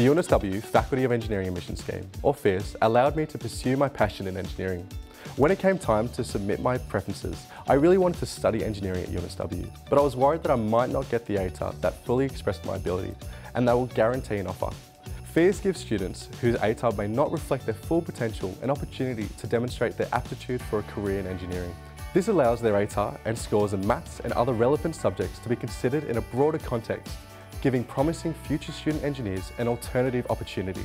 The UNSW Faculty of Engineering Admission Scheme, or FEAS, allowed me to pursue my passion in engineering. When it came time to submit my preferences, I really wanted to study engineering at UNSW, but I was worried that I might not get the ATAR that fully expressed my ability and that will guarantee an offer. FEAS gives students whose ATAR may not reflect their full potential an opportunity to demonstrate their aptitude for a career in engineering. This allows their ATAR and scores in maths and other relevant subjects to be considered in a broader context, giving promising future student engineers an alternative opportunity.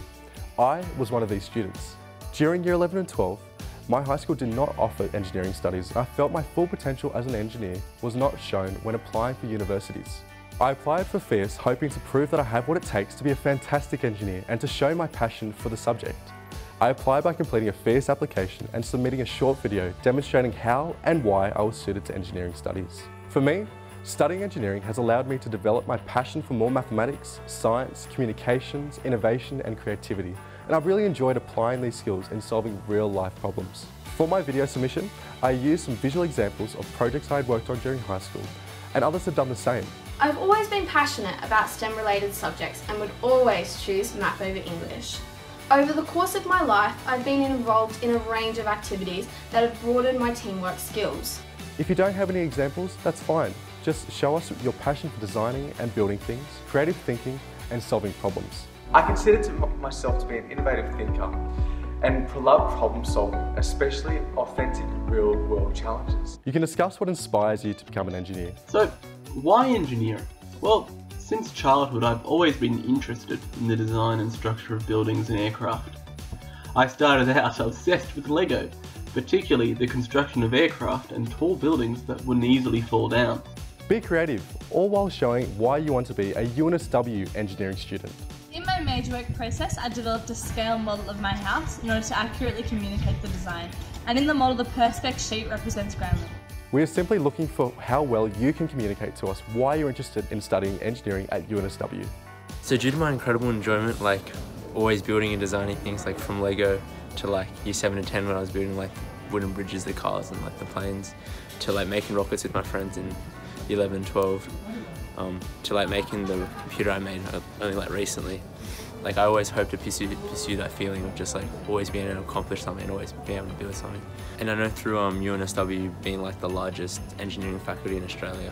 I was one of these students. During year 11 and 12, my high school did not offer engineering studies and I felt my full potential as an engineer was not shown when applying for universities. I applied for FEAS hoping to prove that I have what it takes to be a fantastic engineer and to show my passion for the subject. I applied by completing a FEAS application and submitting a short video demonstrating how and why I was suited to engineering studies. For me, studying engineering has allowed me to develop my passion for more mathematics, science, communications, innovation and creativity and I've really enjoyed applying these skills in solving real life problems. For my video submission, I used some visual examples of projects I had worked on during high school, and others have done the same. I've always been passionate about STEM related subjects and would always choose math over English. Over the course of my life, I've been involved in a range of activities that have broadened my teamwork skills. If you don't have any examples, that's fine. Just show us your passion for designing and building things, creative thinking and solving problems. I consider to myself to be an innovative thinker and love problem solving, especially authentic real world challenges. You can discuss what inspires you to become an engineer. So, why engineering? Well, since childhood I've always been interested in the design and structure of buildings and aircraft. I started out obsessed with LEGO, particularly the construction of aircraft and tall buildings that wouldn't easily fall down. Be creative, all while showing why you want to be a UNSW engineering student. In my major work process, I developed a scale model of my house in order to accurately communicate the design. And in the model, the Perspex sheet represents ground level. We are simply looking for how well you can communicate to us why you're interested in studying engineering at UNSW. So due to my incredible enjoyment, like always building and designing things like from Lego to like year 7 and 10 when I was building like wooden bridges, the cars and like the planes, to like making rockets with my friends in 11 12 um, to like making the computer I made only like recently. Like I always hope to pursue, pursue that feeling of just like always being able to accomplish something and always being able to build something. And I know through um, UNSW being like the largest engineering faculty in Australia,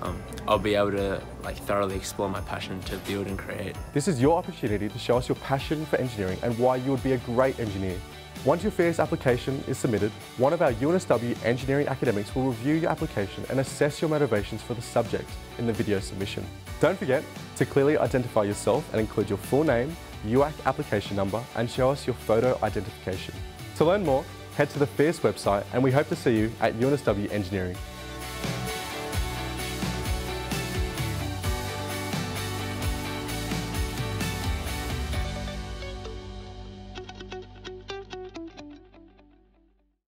um, I'll be able to like thoroughly explore my passion to build and create. This is your opportunity to show us your passion for engineering and why you would be a great engineer. Once your FEAS application is submitted, one of our UNSW engineering academics will review your application and assess your motivations for the subject in the video submission. Don't forget to clearly identify yourself and include your full name, UAC application number and show us your photo identification. To learn more, head to the FEAS website and we hope to see you at UNSW Engineering.